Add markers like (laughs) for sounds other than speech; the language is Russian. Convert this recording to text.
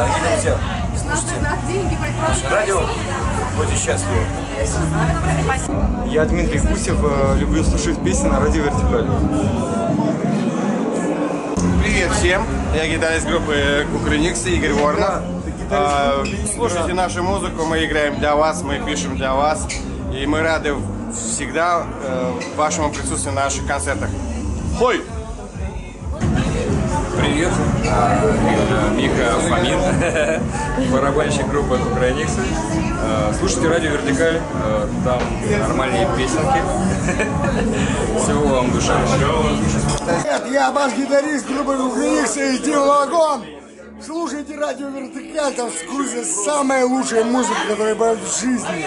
Дорогие друзья, слушайте наше радио, будьте счастливы. Я Дмитрий Гусев, э, люблю слушать песни на радио Вертикаль. Привет всем, я гитарист группы Кукрыникс Игорь Воронов. А, Слушайте нашу музыку, мы играем для вас, мы пишем для вас. И мы рады всегда э, вашему присутствию на наших концертах. Хой! Привет, А, Миха Фомин, (laughs) барабанщик группы Кукрыниксы. А, Слушайте радио Вертикаль, а, там нормальные песенки. (laughs) Всего вам душевного. Привет, я бас-гитарист группы Кукрыникса и Вагон. Слушайте радио Вертикаль, там в самая лучшая музыка, которая бывает в жизни.